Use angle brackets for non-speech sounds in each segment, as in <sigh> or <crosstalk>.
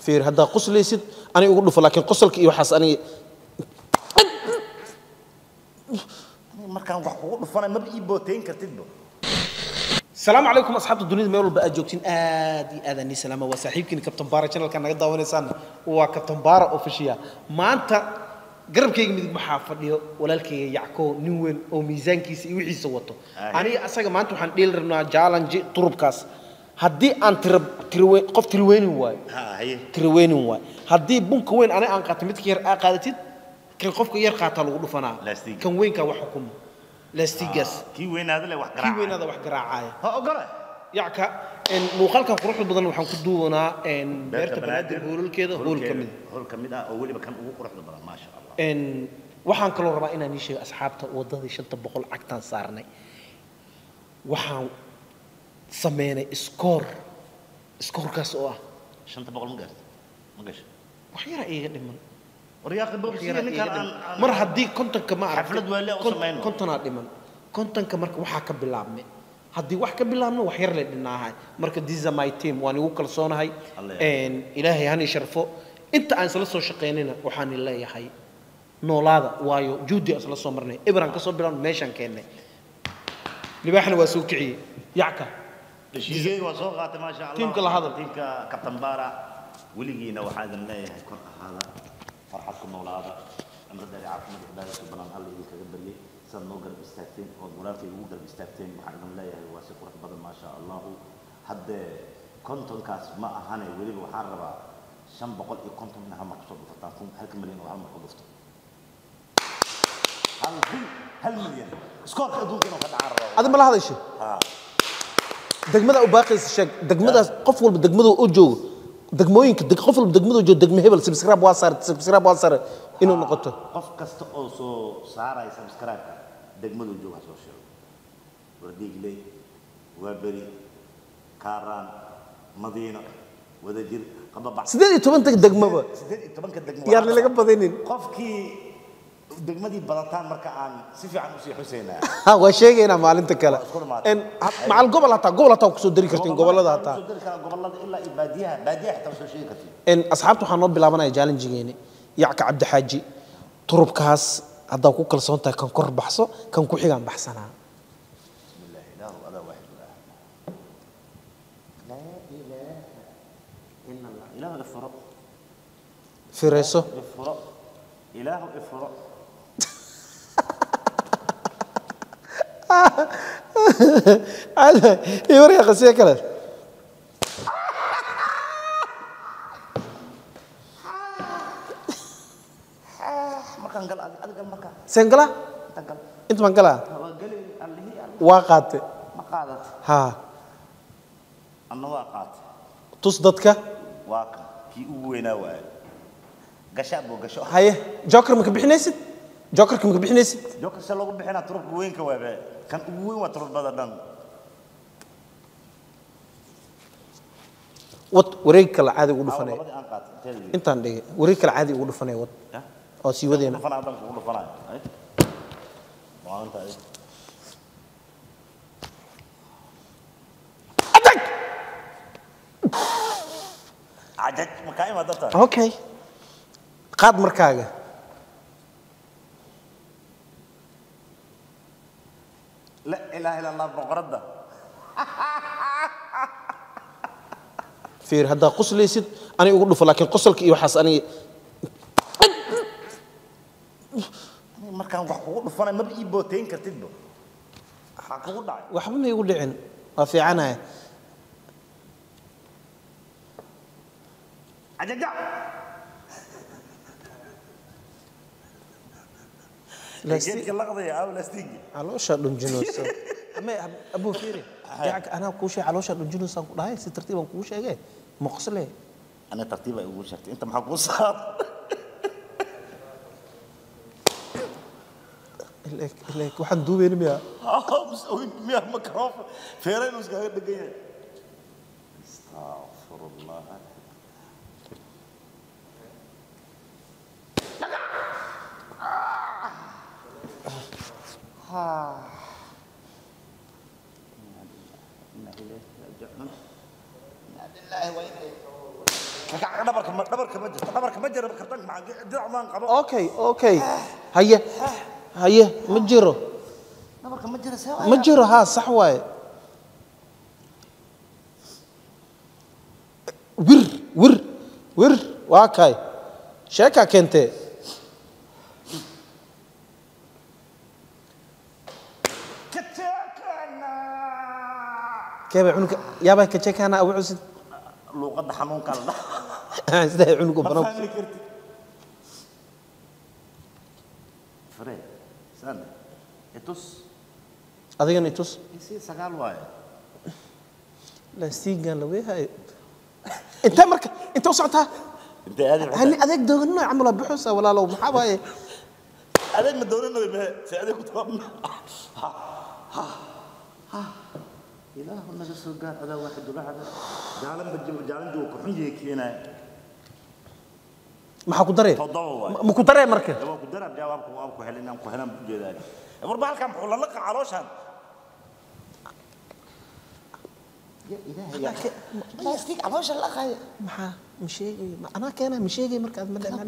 فير هذا قص ليست أنا أقول له فلكن قصلك يوحس أنا مركان وحول فأنا ما بيجي بوتين كتير السلام عليكم اصحاب الدنيا ميل walba aad joogtiin aad iyo aad aan salaama waa saaxiibkiin Captain Bara channelka naga daawanaysaan waa Captain Bara official maanta garabkayga midig maxaa fadhiyo walaalkayga Yacko nin weyn oo miisaankiisa iyo wixiisa wato Aye. aniga asaga maanta waxaan dheel rabnaa challenge turubkaas haddii aan tirab tirwe qof tirweynin waayo ha haye tirweynin waayo haddii bunka weyn aniga aan qaato midka yar aa qaadatid kan qofka yar qaataa lagu xukumo lastigaas kii weynaada leh wax kii garaaca weynaada wax garaacaya ha ogole. Yacka een, muuqaalkan quruxda badan waxaan ku duubanaa een, beerta banaadir hoolalkeeda hool ka mid hool ka mid. ah oo weliba kan ugu quruxda badan maasha allah een, waxaan kaloo rabaa inaan ii sheego asxaabta waddadii shanta boqol cagtaan saarnay. Waxaan sameynay iskoor iskoorkaas oo ah. Shanta boqol ma gaarta ma gasho? Wax yara iiga dhiman رياق بوبسي نكا مر هدي كنت كما حفلت ولا كنت كنت أنا دمن كنت انك مر وحا كبلابني هدي وحا كبلابني وحير لدنا هاي مر ديزا ماي تيم واني وكل صون هاي. إن إلهي هاني شرفو. إنت ان سلا سو شقينينا وحاني الله يا حي. نولادا وايو جودي أصلا سو مرني إبران كسو بلان ميشان كيني. لباحنا واسوكي يعكا. ديزي وسوغا ما شاء الله. تيم كل هذا تيم كابتن بارا. ولي هنا وحاد الله يا كره هذا فرحتكم مولا هذا. عمر داري عبد الملك بارك سبحان الله اللي كبر لي؟ سن نوغر بستاكتين. أو مرافي نوغر بستاكتين. وحرم الله يا واسع قرة بدل ما شاء الله. حد كونتون كاس ما اهانا يريد وحاربا. شن بقول اي كونتون إنها مقصود فتاكم هل كملين وهل مقصود فتاكم هل في هل مليون؟ سكور كادوك أنا قد عرب هذا ملاحظ شيء آه. دقمدا وباقي الشيء دقمدا قفل بدقمدا وجوه degmooyinka deg- qof walba degmada oo joogo degme hebel subscribe waa sare subscribe waa sare inuu noqoto qof kasta oo soo saaraya subscribe-ka degmadu jooga ha soo sheego wardiigley waaberi kaaraan madiino wadajir qababac sideed iyo tobanka degmaba sideed iyo tobanka degmo yaan laga badinin qofkii degmadii badataan marka aan si fiican u sii xuseynaa waa sheegaynaa maalinta kale. Macal gobol hataa gobol hataa ku soo dari kartiin gobollada hataa. gobollada ilaa iyo baadiyaha baadiyaha hataa soo sheegi kartiin asxaabta waxaa noo bilaabanaya challenge-geeni yacka cabdixaaji turubkaas haddaa ku kalsoon tahay kan kor baxso kan ku xigaan baxsanaa. Fireyso ilaahu ifuro ألا واحد واحد لا إله إلا الله إله افرق firayso افرق إله افرق ibar yaa qasiya kale markaan gal adiga gal markaan ma bixinaysid se lagu bixinaa turubka weynka waabe kan ugu weyn waa turubada dhan wad wareeg kale caadi ugu dhufanay labadii aan qaatay inteeda weyn intaan dhigay wareeg kale caadi ugu dhufanay wad ya oo sii wadeena dhufanaa dan kugu dhufanaayo ay maalinta ay cajaj makaa imaada tahay okay qaad markaaga إله إلا الله بغرضه <laughs> فير هذا قص لي ست. أنا أقول له لكن قصلك يحس إيه اني ما كان وحو له فأنا ما بي بوتين كرتيد بو حكو دعي وحو ما يقول وفي عنا. أجا dhicin waa fiicanaya cajaja Lasti- geedka laqdaya aaw lastiigi calooshaa dhunjinayso ama abuu fiiri jacka anaa kuu sheeg calooshaa dhunjinaysaan ku dhahay si tartiibaan kuu sheegee ma qosle ana tartiiba igu sheegtay inta maxaa kuu saar Ileek, ileek, waxaan duubeyni miyaa miyaa microphone feera inuu iskaga dhegan yahay astaqfirullah أوكي أوكي. هيا هيا مجره مجره ها صح واي ور ور ور. واكاي. شيكا كنتي jiro dhabarka ma jiro see ma jiro haa sax waaye wir wir wir waa kay sheekaa keentee keebay cunuga yaabay ka jeekaana abu cusid luuqadda xanuunka la dhaha sidaa cunuga ma bano fahmi kartid fare san itus adigana itus isii sagaal waaye laastiigan la naga soo gaar adaa maxaa ku waaye ma ku daree marka waa ku daraab jawaabku waan ku helin aan ku helan u jeedaay warba halkan muxuu la laqa calooshan ya ilaahay plastic caloosha laqaya maxaa ma sheegay ma anaa keena ma sheegay markaad ma Anaa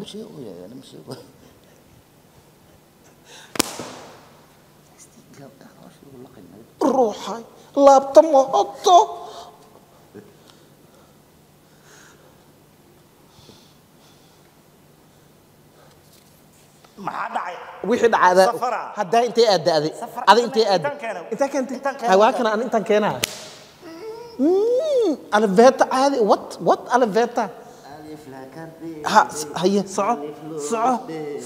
maxaa dhacay wixii intee aad da'day Safar- ada intee aad intaan keenay. intaa keentay Intaan keenay. hay waa kana aan intaan keenaa alveta caadi what what alveta alif la kardi ha s- haye soco soco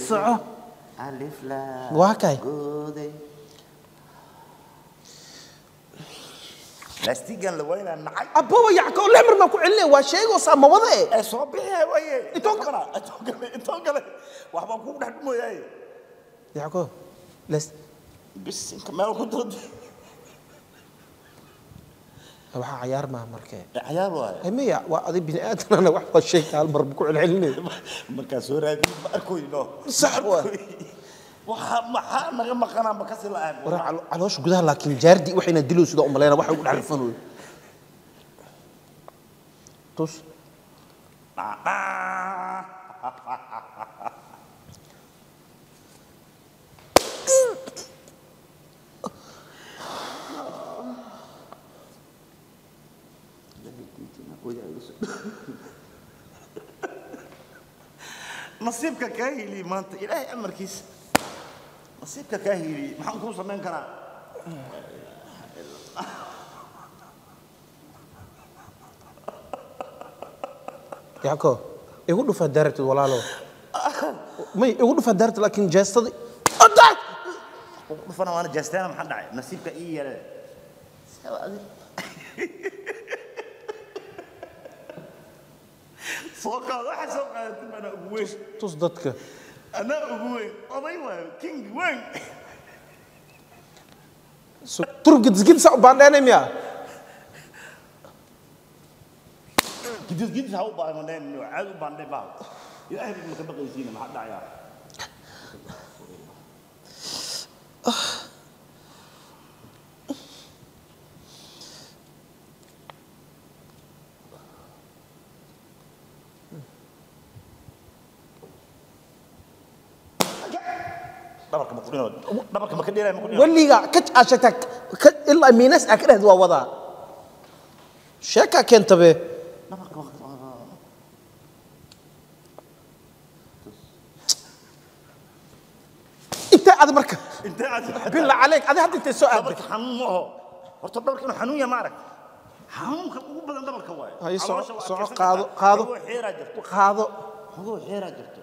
soco alif la waa kay استيجن لوين أنا ابو يعقوب لمر ما كو علين وا شيغو سام ودا اي سو بيه وي اتوك أنا اتوك اتوك وا ما كو دحد مو ياي يعقوب لس بس انت ما كنت رد وا عيار ما مركي عيار وا اميا وا ادي بني آدم أنا وا شيخ قال مر بكو علين مركا سو رادي ماركو ينو صح jaardi waxayna dilow sida u maleyna waxa ugu dharifanoy tus nasiibka kaa heliye maanta ilaahay amarkiisa نصيبك كاهلي ما حنكون صمان كرا يعكو يقولوا فدرت ولا لا ما يقولوا فدرت لكن جاستدي أدرت فانا وأنا جاستان ما حد عايز نصيبك إيه يا لا سوقها روح سوقها أنا ويش تصدتك. Anaa ugu weyn oday waayo king weyn So- turgidisgidsa u baandheenay miya gidis gidis ha u baamaneen caad u baandhay baa ilaahay ma ka baqaysiina maxaa dhacayaa dhabarka ma kudhino dhabarka ma ka dheelay ma ka aa sheegtaa ka ilaa miinas dhehd waa wadaa sheekaa keentabe dhabarka waa intee adi marka intee aad bila caleeg adi hadda intee soo aaday xanuun ma aho horta dhabarka inuu xanuun yahay ma arag xanuunka ugu badan dhabarka waaye soco, adkaysan qaado, qaado. qaado xogoo xeeraa jirto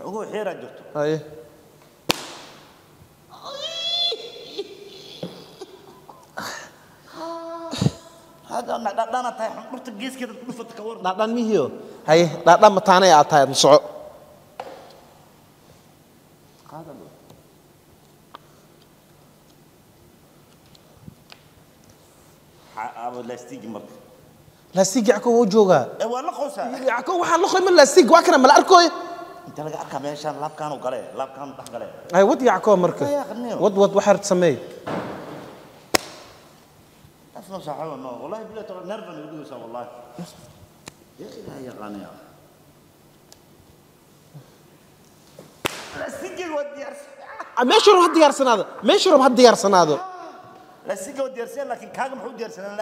xogoo xeeraa jirto haye hadda dhadhana tahay dhurta geeskeeda ku dhufata ka waran dhaadhaan mihiyo haye dhaadhaan mataanay aad tahay adna soco qaada dhow abo laastigi marka laastig yacko wuu joogaa ee waa la qoosaa yacko waxaa la inta laga arkaa meeshaan laabkaanu gale laabkaanu dhex gale ay wad yacko marka wad wad waxaad sameey asna saaxiibo no wallahi billahi taala nervan igu dhigaysaa wallahi ya ilaahay yaqaanaya lasigeyga waa diyaarsan Ah, meesha rab ha diyaarsanaado meesha rab ha diyaarsanaado lasigeyga waa diyaarsan laakiin kaaga muxuu diyaarsanaan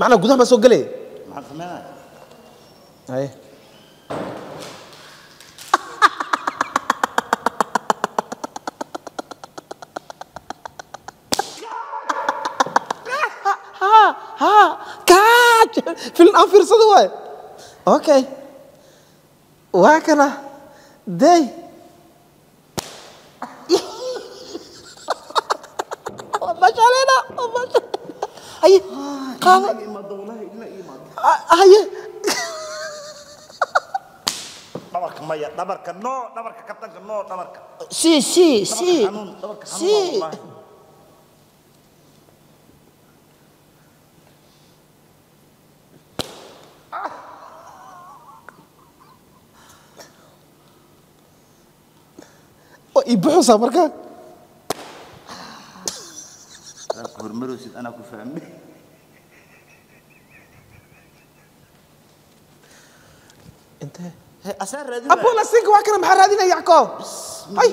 معنا جودة ما سجله معرفناه إيه ها ها كات. في الأفير صدوة. أوكي. وهكذا. داي. ما شاء الله ما شاء الله. أي. آه، قال imaado haye dhabarka maya dhabarka no dhabarka kabtanka no dhabarka si si si dhabarka xanuun dhabarka xanuun si wallahi oo ii buxusaa marka aad ku hormaraysid anaa ku fahmay intee he asaa raadin abo lasinka waa kana maxaa raadinaya yacqoob ay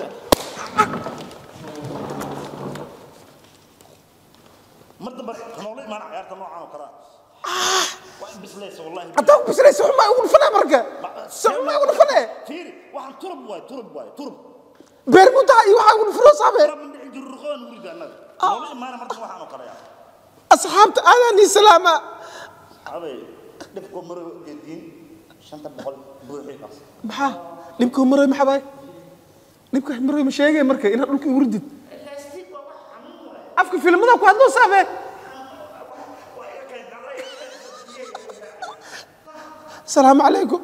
mar dambe noola imaana ciyaarta noocaan oo kalea waa in bislaysa wallahi haddaa ku bislaysa xumaa ugu dhufane marka se xumaa ugu dhufane fiiri waxaan turub waay turub waay turub beermudaa iyo waxaa ugu dhufuro saabe turab min dhicin jiruruqoon wurida annaga noola imaana mar dambe waxaan oo maxaa? Dhibka maroy maxaa baay dhibka maroy ma sheegay marka inaad dhulka igu ridid? Afka filmada ku hadloo saabe asalaamu calaykum